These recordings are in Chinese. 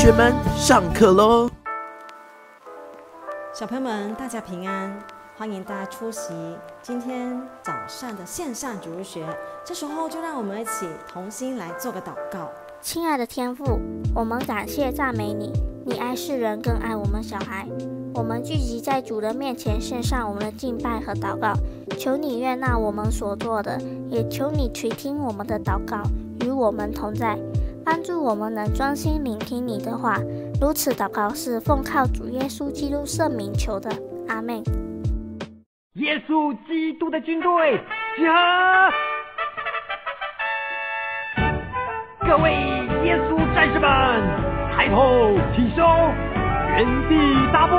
学们上课喽！小朋友们，大家平安，欢迎大家出席今天早上的线上主日学。这时候，就让我们一起同心来做个祷告。亲爱的天父，我们感谢赞美你，你爱世人，更爱我们小孩。我们聚集在主的面前，献上我们的敬拜和祷告，求你悦纳我们所做的，也求你垂听我们的祷告，与我们同在。帮助我们能专心聆听你的话。如此祷告是奉靠主耶稣基督圣名求的。阿妹耶稣基督的军队集合各位耶稣战士们抬头挺胸原地踏步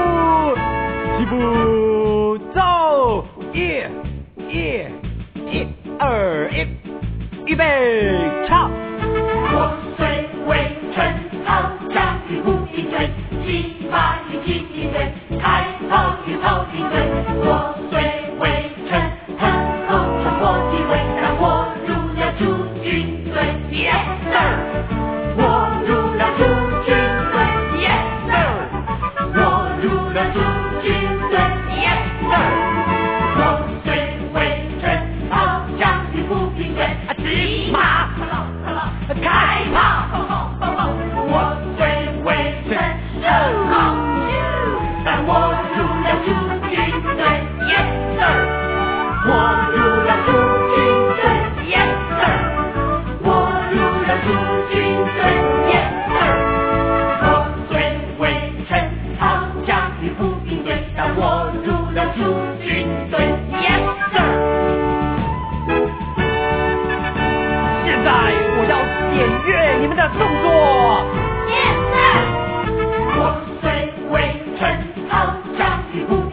齐步走一一一二一预备唱。铿锵与不易追击马云鸡一队开炮与炮兵队我最位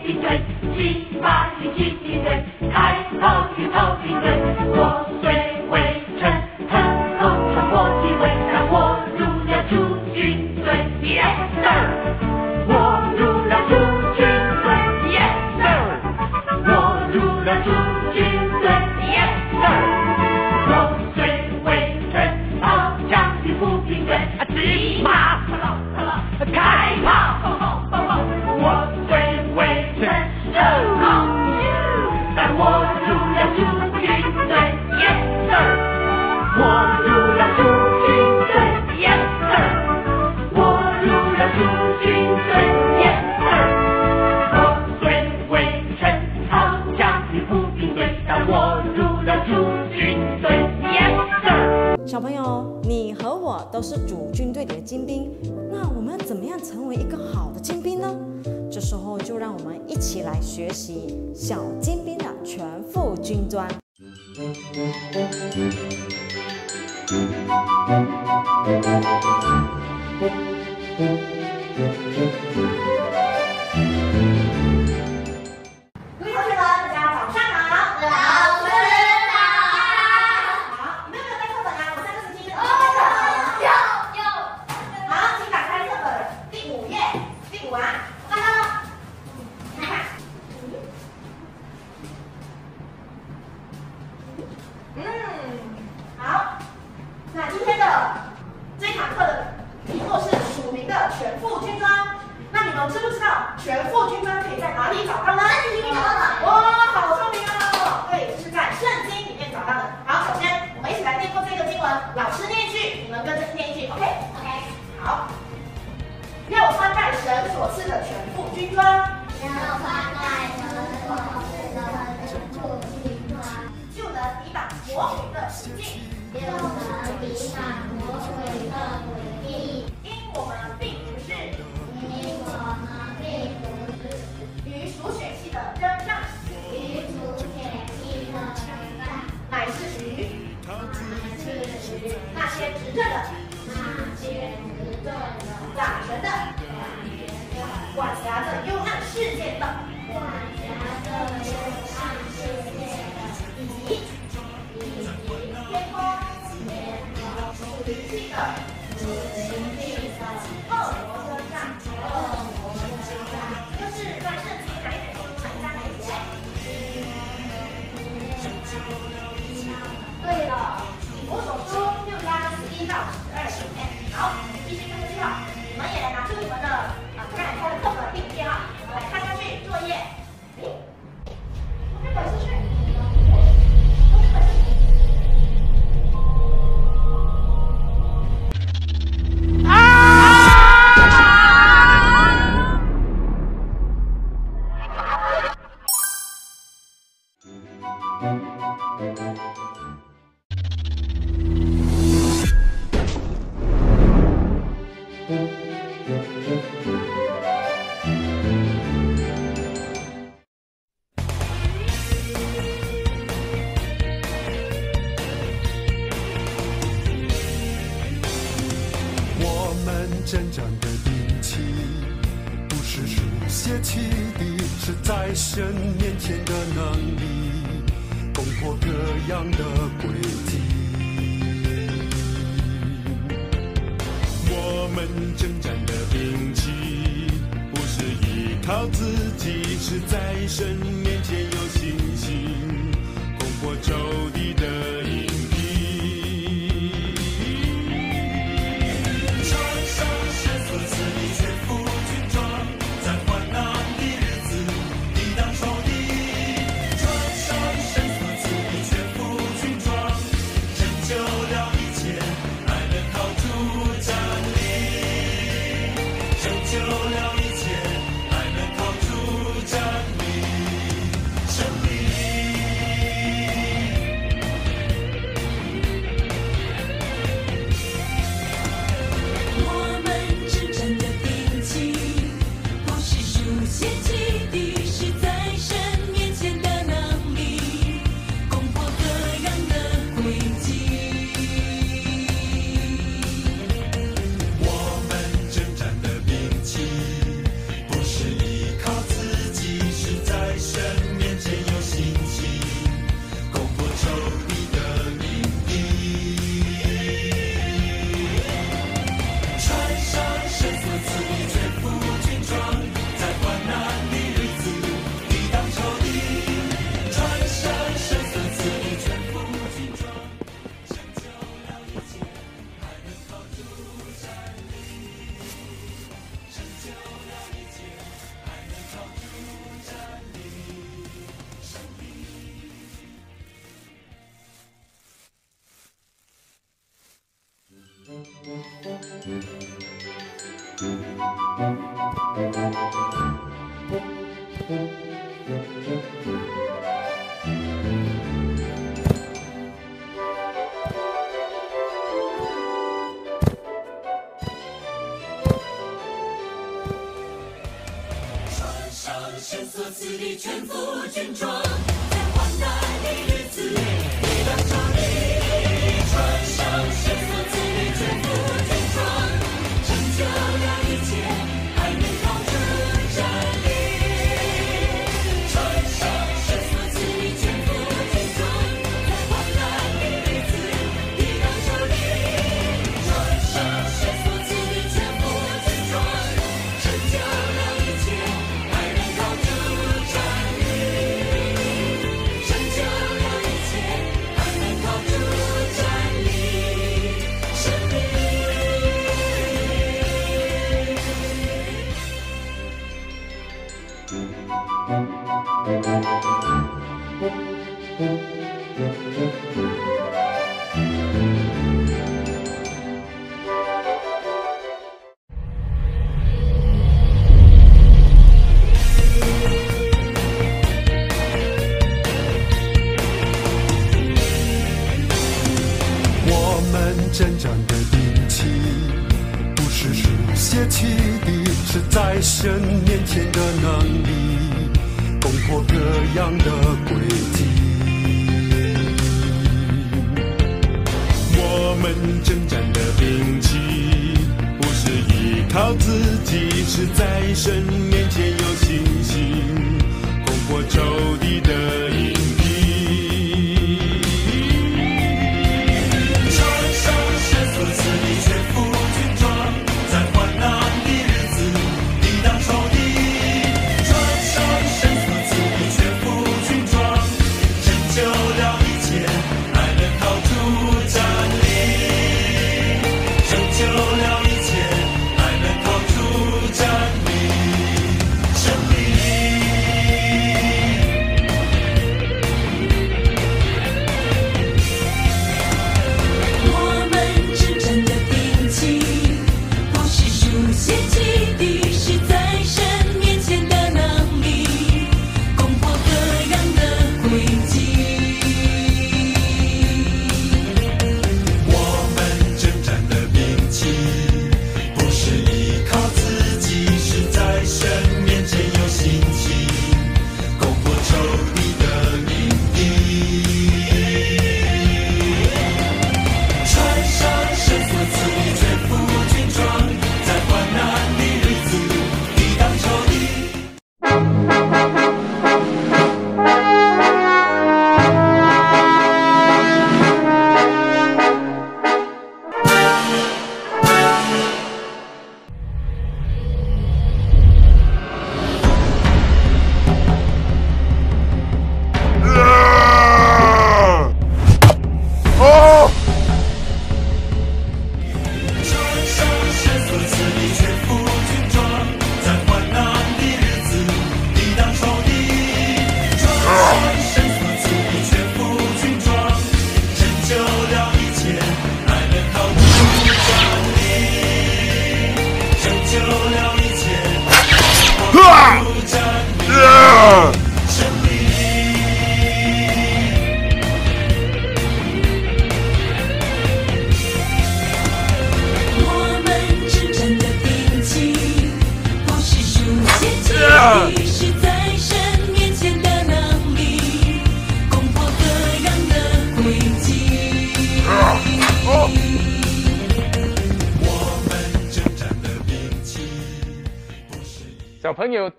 Talking Head, G-Y-G-E-Z, Kai, Talking, Talking Head. 都是主 house. 些启迪是在神面前的能力攻破各样的轨迹我们征战的兵器不是依靠自己是在神面前有信心攻破仇敌穿上深色系的全副军装些启迪是在神面前的能力攻破各样的轨迹。我们征战的兵器不是依靠自己是在神面前有信心攻破仇敌的阴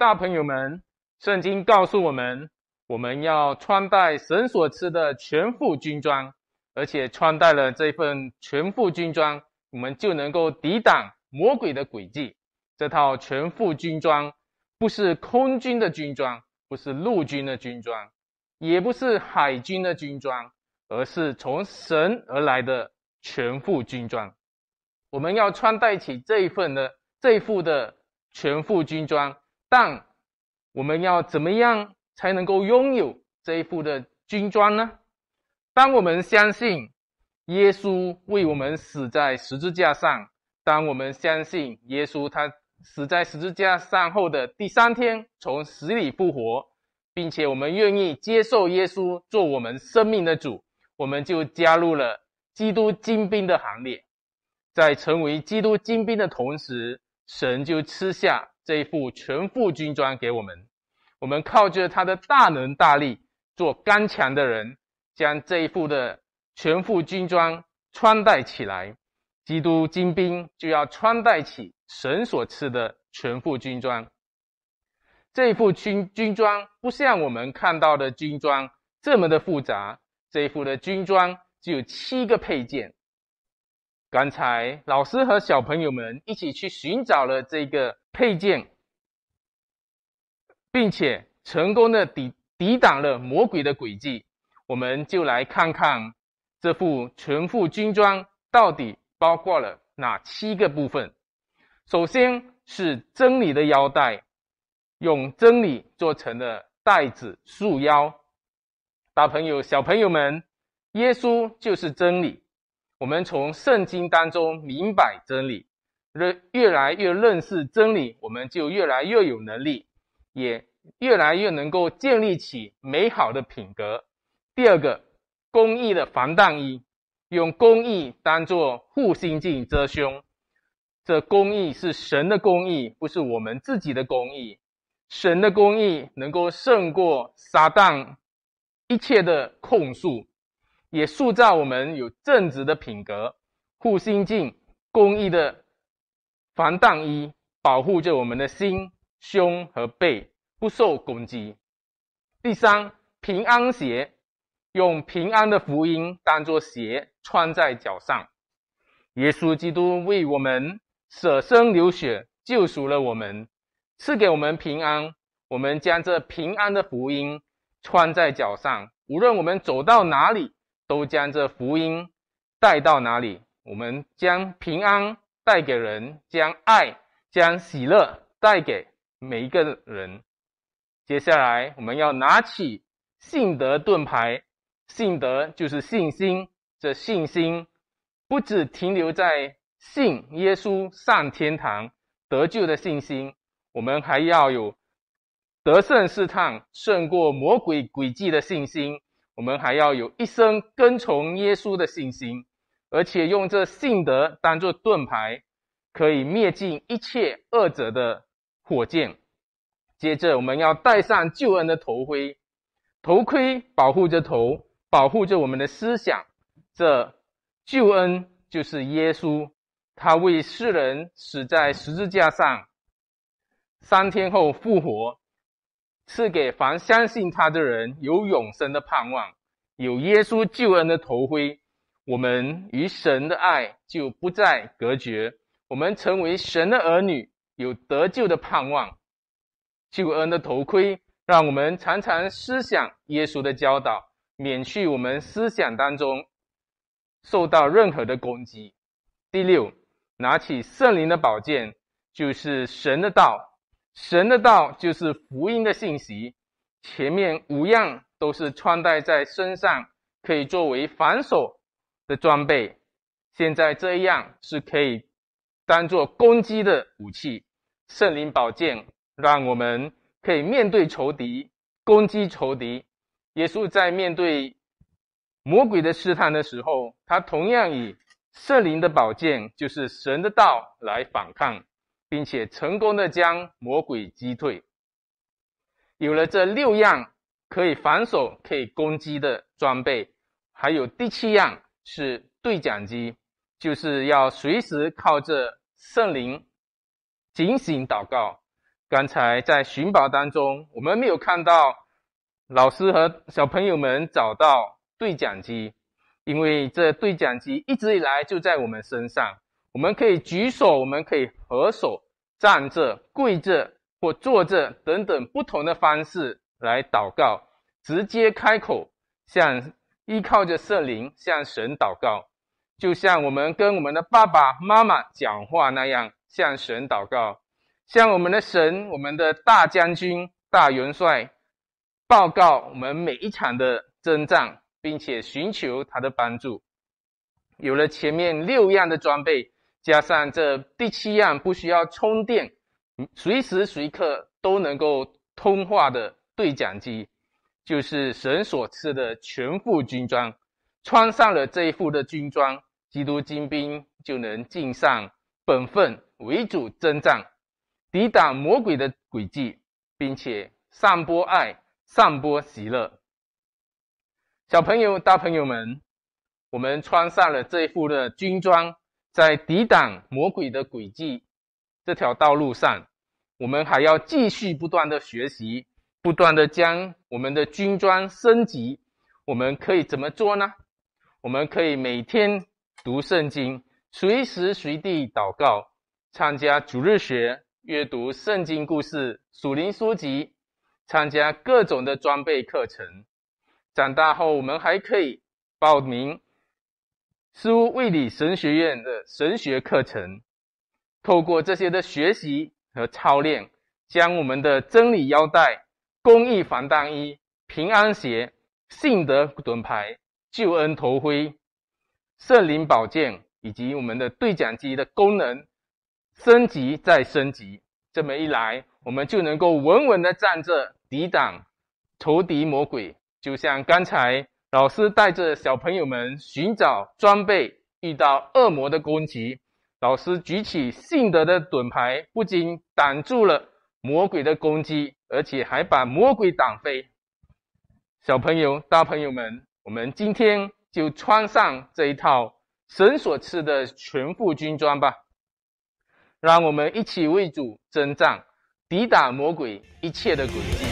大朋友们，圣经告诉我们，我们要穿戴神所赐的全副军装，而且穿戴了这份全副军装，我们就能够抵挡魔鬼的诡计。这套全副军装不是空军的军装，不是陆军的军装，也不是海军的军装，而是从神而来的全副军装。我们要穿戴起这一份的这一副的全副军装，但我们要怎么样才能够拥有这一副的军装呢？当我们相信耶稣为我们死在十字架上，当我们相信耶稣他死在十字架上后的第三天从死里复活，并且我们愿意接受耶稣做我们生命的主，我们就加入了基督精兵的行列。在成为基督精兵的同时，神就吃下这一副全副军装给我们。我们靠着他的大能大力，做刚强的人，将这一副的全副军装穿戴起来。基督精兵就要穿戴起神所赐的全副军装。这一副军军装不像我们看到的军装这么的复杂，这一副的军装只有七个配件。刚才老师和小朋友们一起去寻找了这个配件，并且成功的抵抵挡了魔鬼的诡计。我们就来看看这副全副军装到底包括了哪七个部分。首先是真理的腰带，用真理做成的带子束腰。大朋友、小朋友们，耶稣就是真理。我们从圣经当中明白真理，越越来越认识真理，我们就越来越有能力，也越来越能够建立起美好的品格。第二个，公义的防弹衣，用公义当做护心镜遮胸。这公义是神的公义，不是我们自己的公义。神的公义能够胜过撒旦一切的控诉。也塑造我们有正直的品格，护心镜、公益的防弹衣，保护着我们的心、胸和背不受攻击。第三，平安鞋，用平安的福音当做鞋穿在脚上。耶稣基督为我们舍身流血，救赎了我们，赐给我们平安。我们将这平安的福音穿在脚上，无论我们走到哪里。都将这福音带到哪里？我们将平安带给人，将爱、将喜乐带给每一个人。接下来，我们要拿起信德盾牌。信德就是信心，这信心不只停留在信耶稣上天堂得救的信心，我们还要有得胜试探、胜过魔鬼诡计的信心。我们还要有一生跟从耶稣的信心，而且用这信德当做盾牌，可以灭尽一切恶者的火箭。接着，我们要戴上救恩的头盔，头盔保护着头，保护着我们的思想。这救恩就是耶稣，他为世人死在十字架上，三天后复活。赐给凡相信他的人有永生的盼望，有耶稣救恩的头盔，我们与神的爱就不再隔绝。我们成为神的儿女，有得救的盼望。救恩的头盔，让我们常常思想耶稣的教导，免去我们思想当中受到任何的攻击。第六，拿起圣灵的宝剑，就是神的道。神的道就是福音的信息，前面五样都是穿戴在身上，可以作为防守，的装备，现在这样是可以当做攻击的武器。圣灵宝剑让我们可以面对仇敌，攻击仇敌。耶稣在面对魔鬼的试探的时候，他同样以圣灵的宝剑，就是神的道来反抗，并且成功的将魔鬼击退。有了这六样可以防守、可以攻击的装备，还有第七样是对讲机，就是要随时靠着圣灵警醒祷告。刚才在寻宝当中，我们没有看到老师和小朋友们找到对讲机，因为这对讲机一直以来就在我们身上。我们可以举手，我们可以合手、站着、跪着或坐着等等不同的方式来祷告，直接开口向依靠着圣灵向神祷告，就像我们跟我们的爸爸妈妈讲话那样向神祷告。向我们的神，我们的大将军、大元帅报告我们每一场的征战，并且寻求他的帮助。有了前面六样的装备，加上这第七样不需要充电，随时随刻都能够通话的对讲机，就是神所赐的全副军装。穿上了这一副的军装，基督精兵就能尽上本分，为主征战。抵挡魔鬼的诡计，并且散播爱、散播喜乐。小朋友、大朋友们，我们穿上了这一副的军装，在抵挡魔鬼的诡计这条道路上，我们还要继续不断的学习，不断的将我们的军装升级。我们可以怎么做呢？我们可以每天读圣经，随时随地祷告，参加主日学。阅读圣经故事、属灵书籍，参加各种的装备课程。长大后，我们还可以报名苏卫理神学院的神学课程。透过这些的学习和操练，将我们的真理腰带、公益防弹衣、平安鞋、信德盾牌、救恩头盔、圣灵宝剑以及我们的对讲机的功能。升级再升级，这么一来，我们就能够稳稳的站着，抵挡仇敌魔鬼。就像刚才老师带着小朋友们寻找装备，遇到恶魔的攻击，老师举起信德的盾牌，不仅挡住了魔鬼的攻击，而且还把魔鬼挡飞。小朋友、大朋友们，我们今天就穿上这一套神所赐的全副军装吧。让我们一起为主征战，抵挡魔鬼一切的诡计。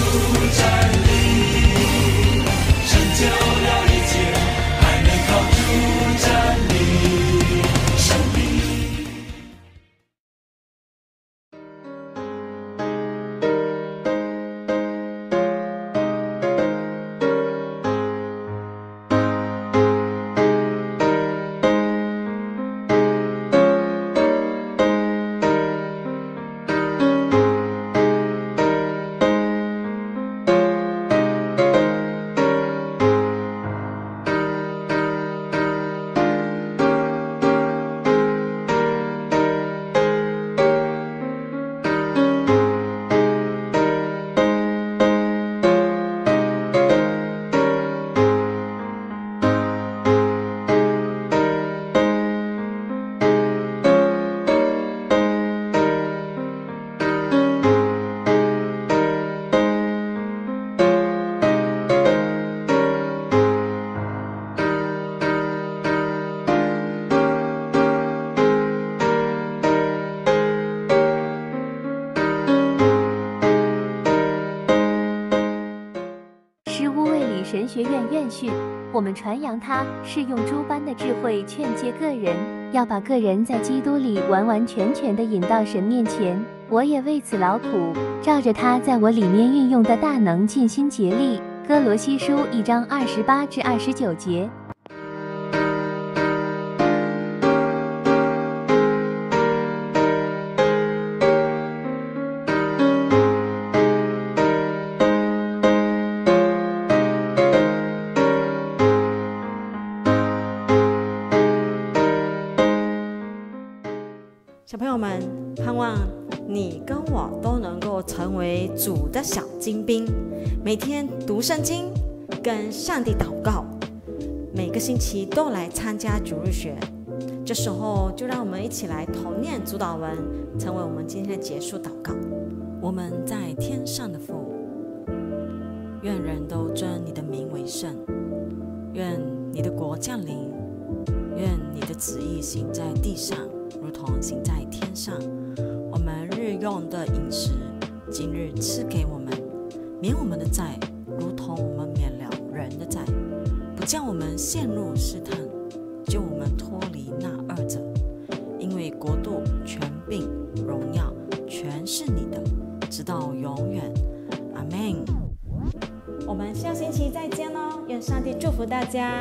能去，我们传扬他是用诸般的智慧劝诫个人，要把个人在基督里完完全全的引到神面前。我也为此劳苦，照着他在我里面运用的大能尽心竭力。哥罗西书一章二十八至二十九节。朋友们，盼望你跟我都能够成为主的小精兵，每天读圣经，跟上帝祷告，每个星期都来参加主日学。这时候，就让我们一起来同念主祷文，成为我们今天的结束祷告。我们在天上的父，愿人都尊你的名为圣，愿你的国降临，愿你的旨意行在地上，如同行在天上。我们日用的饮食，今日赐给我们，免我们的债，如同我们免了人的债，不叫我们陷入试探，救我们脱离那二者。因为国度、权柄、荣耀，全是你的，直到永远。阿门。我们下星期再见喽！愿上帝祝福大家。